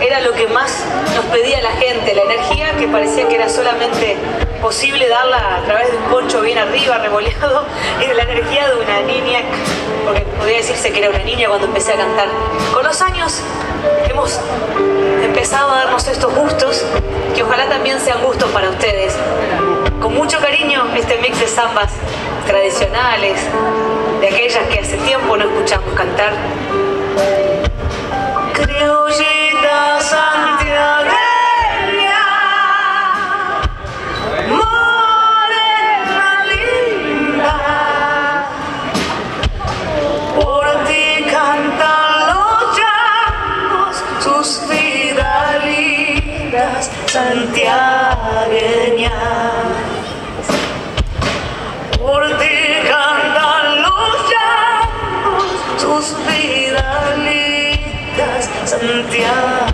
era lo que más nos pedía la gente, la energía que parecía que era solamente posible darla a través de un poncho bien arriba, revoleado, era la energía de una niña, porque podría decirse que era una niña cuando empecé a cantar. Con los años hemos empezado a darnos estos gustos, que ojalá también sean gustos para ustedes. Con mucho cariño este mix de zambas tradicionales, de aquellas que hace tiempo no escuchamos cantar. Criollita santiagueñas. Por ti cantan los llanos sus vidalitas Criollita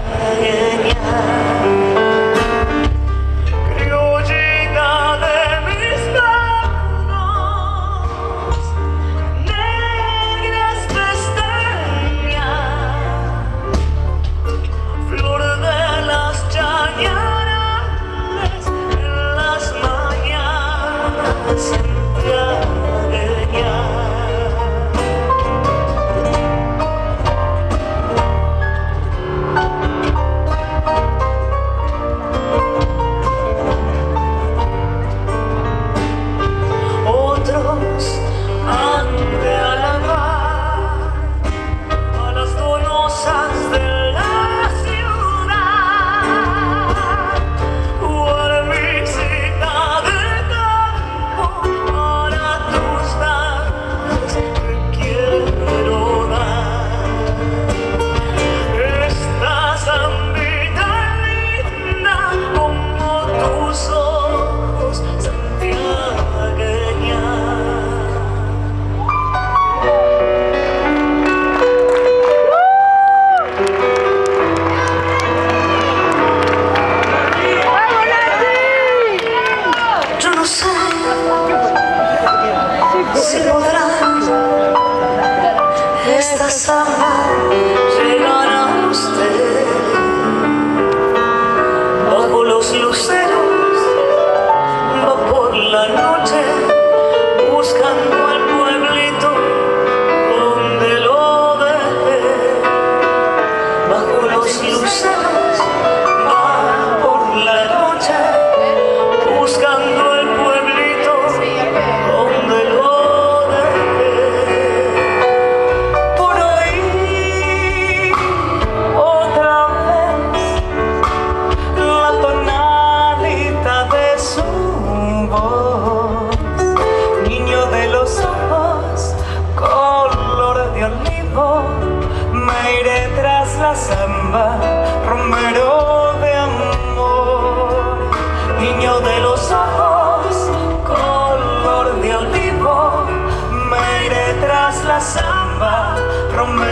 samba, Romeo.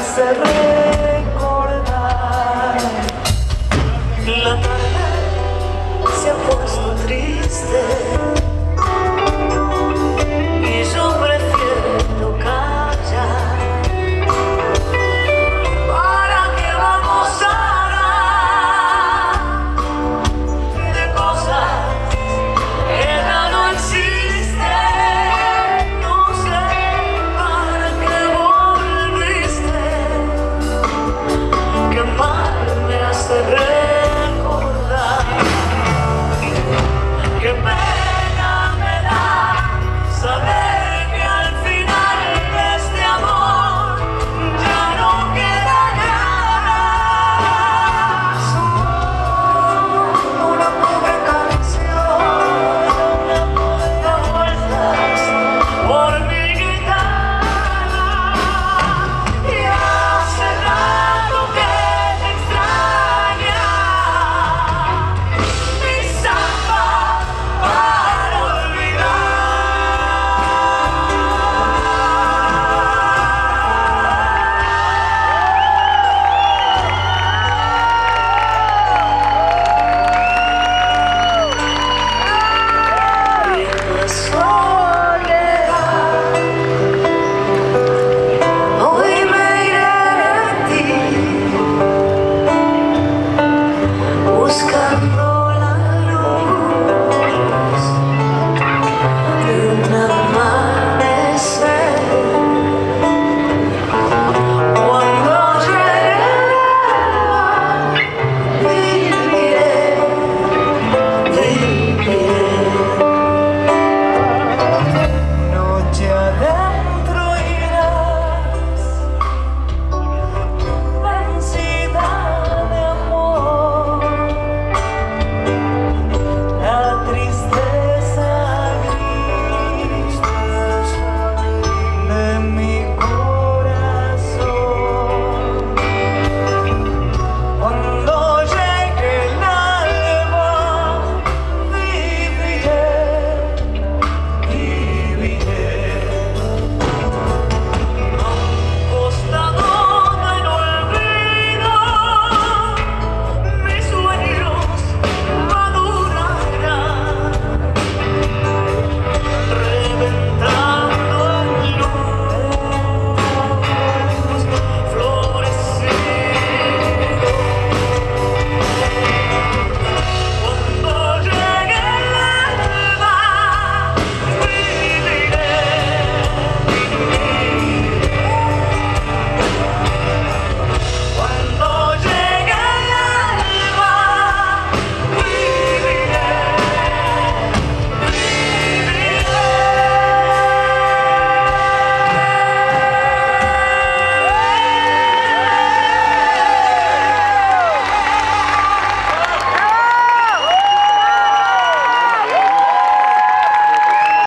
cerré